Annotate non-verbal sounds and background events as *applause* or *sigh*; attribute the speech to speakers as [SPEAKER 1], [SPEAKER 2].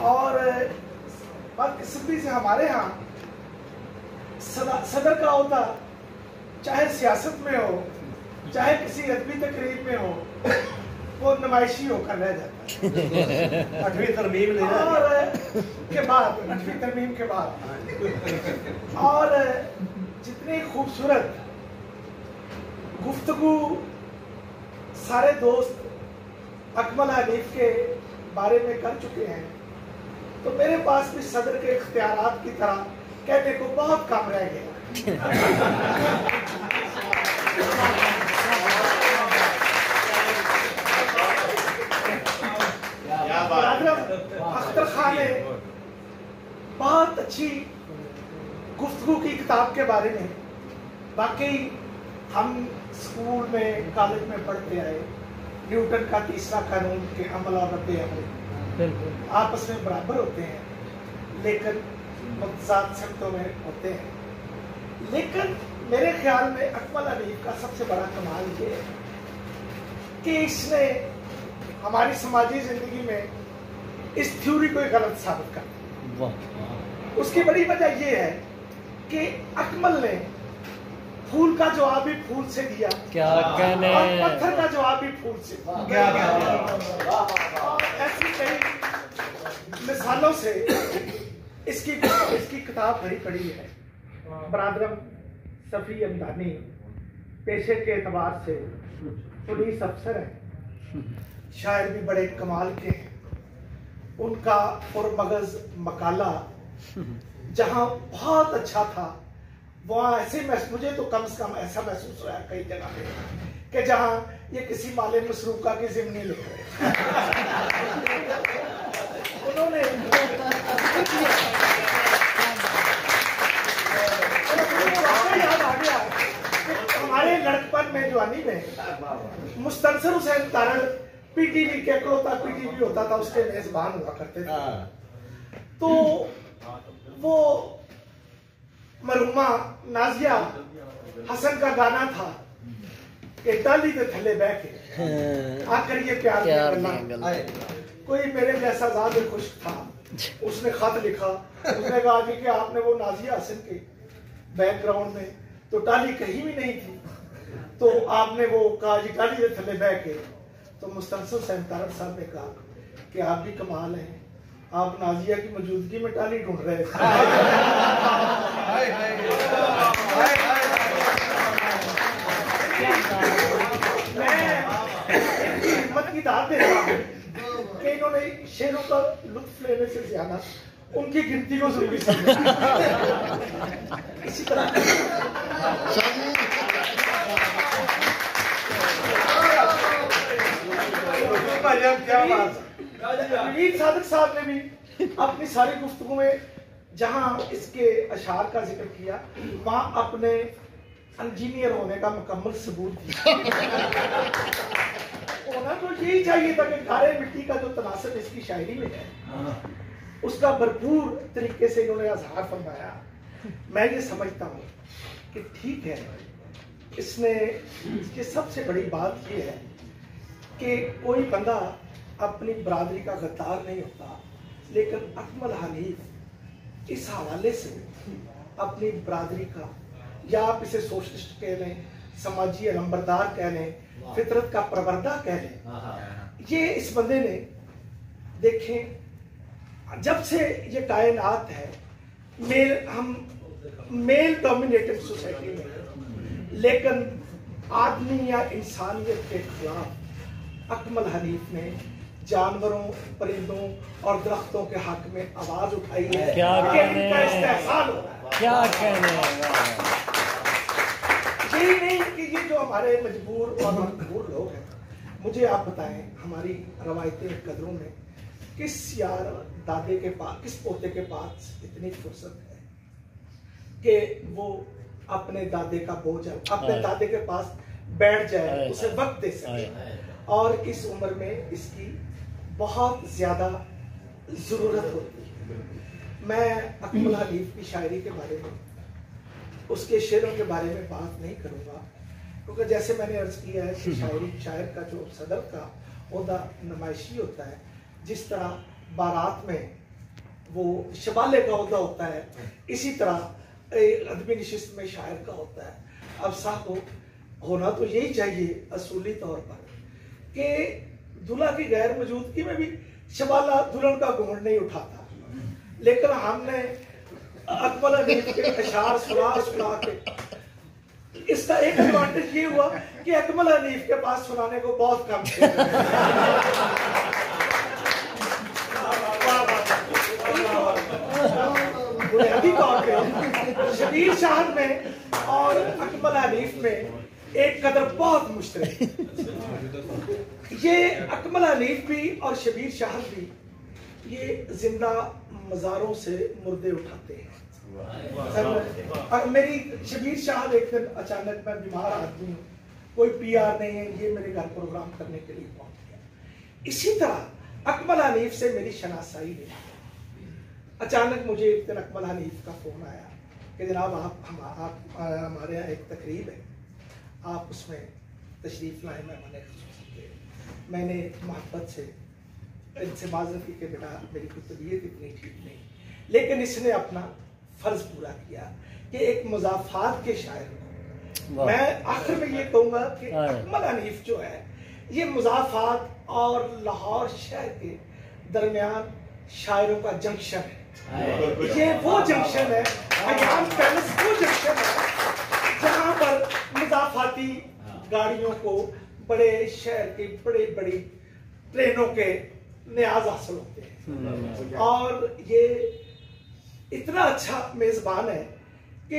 [SPEAKER 1] और बदकिस्मती से हमारे यहाँ सदा- सदर का होता चाहे सियासत में हो चाहे किसी अदबी तकरीर में हो वो नुमाइशी होकर रह जाता है। *laughs*
[SPEAKER 2] अठवीं तरमीम ले
[SPEAKER 1] और के बाद आठवीं तरमीम के बाद। और जितनी खूबसूरत गुफ्तगु सारे दोस्त अकमल हनीफ के बारे में कर चुके हैं तो मेरे पास भी सदर के इख्तियार की तरह कहने को बहुत कम रह गया। अख्तर खान ने बहुत अच्छी गुफ्तगू की किताब के बारे में। बाकी हम स्कूल में कॉलेज में पढ़ते आए। न्यूटन का तीसरा कानून के अमल और रद्द अमल। आपस में बराबर होते हैं लेकिन मुतजाद शब्दों में होते हैं। लेकिन मेरे ख्याल में अकमल अलीफ का सबसे बड़ा कमाल ये है कि इसने हमारी समाजी ज़िंदगी में इस थ्योरी को गलत साबित कर दिया। उसकी बड़ी वजह यह है कि अकमल ने फूल का जवाब भी फूल से दिया
[SPEAKER 3] क्या कहने
[SPEAKER 1] और पत्थर का जवाब भी फूल से दिया। ऐसी कई मिसालों से इसकी इसकी किताब भरी पड़ी है। बरादरम सफ़ी अमदानी पेशे के एतबार से पुलिस अफसर है। शायर भी बड़े कमाल के हैं। उनका पुरमगज मकाला जहाँ बहुत अच्छा था, वहाँ ऐसे मुझे तो कम से कम ऐसा महसूस हुआ कई जगह पे, कि जहाँ ये किसी माले मसरूका की जिम्नी लिख रहे। उन्होंने हमारे लड़कपन में जवानी में मुस्तनसर हुसैन तारड़ पीटीवी के इकलौता पीटीवी होता था उसके मेजबान हुआ करते थे। तो वो मरहुमा नाजिया हसन का गाना था। कि टाली पे थले बह के आकर ये प्यार
[SPEAKER 3] प्यार
[SPEAKER 1] गल्ला। कोई मेरे जैसा ज़्यादा खुश था। उसने खत लिखा। उसने कहा कि, कि आपने वो नाजिया हसन के बैकग्राउंड में तो टाली कहीं भी नहीं थी। तो आपने वो कहा जी टाली के थले बह के तो मुस्तनसर तारक साहब ने कहा कि आप भी कमाल हैं। आप नाजिया की मौजूदगी में टाली ढूंढ रहे थे।
[SPEAKER 2] हाय हाय हाय हाय
[SPEAKER 1] मैं इनकी हिम्मत की दाद कि इन्होंने शेरों का लुत्फ लेने से ज़्यादा उनकी गिनती को ज़रूरी इसी तरह। सादिक साहब ने भी अपनी सारी गुफ्तगू में जहाँ इसके अशार का ज़िक्र किया, वहाँ अपने इंजीनियर होने का मुकम्मल सबूत दिया। तो चाहिए था कि खारे मिट्टी का जो तनासब इसकी शायरी में है उसका भरपूर तरीके से इन्होंने अजहार फरमाया। मैं ये समझता हूँ कि ठीक है इसने इसकी सबसे बड़ी बात ये है कि कोई बंदा अपनी बरादरी का गद्दार नहीं होता लेकिन अकमल हनीफ इस हवाले से अपनी बरादरी का या आप इसे सोशलिस्ट कह लें समाजी नंबरदार कह लें फितरत का प्रवरदा कह लें। ये इस बंदे ने देखें जब से ये कायनात है मेल हम मेल डोमिनेटेड सोसाइटी में लेकिन आदमी या इंसानियत के खिलाफ अकमल हनीफ ने जानवरों परिंदों और दरख्तों के हक में आवाज़ उठाई है
[SPEAKER 3] क्या कहने?
[SPEAKER 1] इनका इस्तेहसाल हो? रहा है।
[SPEAKER 3] क्या कहने
[SPEAKER 1] यही नहीं कि ये जो हमारे मजबूर और मजबूर लोग हैं मुझे आप बताएँ हमारी रवायती कदरों में किस यार दादे के पास किस पोते के पास इतनी फुर्सत है कि वो अपने दादे का बोझ अपने दादे के पास बैठ जाए उसे वक्त दे सके। और इस उम्र में इसकी बहुत ज़्यादा ज़रूरत होती है। मैं अकमल हनीफ की शायरी के बारे में उसके शेरों के बारे में बात नहीं करूँगा। क्योंकि जैसे मैंने अर्ज़ किया है कि शायरी शायर का जो सदर का ओहदा नुमाइशी होता है जिस तरह बारात में वो शबाले का होता होता है इसी तरह अदबी नशिस्त में शायर का होता है। अब साहब होना तो यही चाहिए असूली तौर पर कि दूल्हा की गैर मौजूदगी में भी शबाला दुल्हन का घूंघट नहीं उठाता। लेकिन हमने अकबल हनीफ के अशार सुना सुना के। इसका एक एडवांटेज ये हुआ कि अकमल हनीफ के पास सुनाने को बहुत कम शबीर *laughs* शाह में और अकमल हनीफ में एक कदर बहुत मुश्तरक ये अकमल हनीफ भी और शबीर शाह भी ये ज़िंदा मज़ारों से मुर्दे उठाते हैं। सर, मेरी शबीर शाह एक दिन अचानक मैं बीमार आदमी हूँ। कोई पीआर नहीं है ये मेरे घर प्रोग्राम करने के लिए पहुँच गया। इसी तरह अकमल हनीफ से मेरी शनासाई हुई। अचानक मुझे एक दिन अकमल हनीफ का फ़ोन आया कि जनाब आप हम आप हमारे यहाँ एक तकरीब है। आप उसमें तशरीफ़ लाए मैं मैंने मोहब्बत से इनसे माजरत की कि बेटा मेरी कोई तबीयत इतनी ठीक नहीं। लेकिन इसने अपना फ़र्ज़ पूरा किया कि एक मुजाफात के शायर को मैं आखिर में ये कहूँगा कि
[SPEAKER 3] हाँ।
[SPEAKER 1] अकमल हनीफ जो है ये मुजाफात और लाहौर शहर के दरमियान शायरों का जंक्शन है। ये वो जंक्शन है अयाम पैलेस वो जंक्शन है जहाँ पर मुजाफाती गाड़ियों को बड़े शहर के बड़े बड़ी ट्रेनों के न्याज हासिल होते हैं। और ये इतना अच्छा मेजबान है कि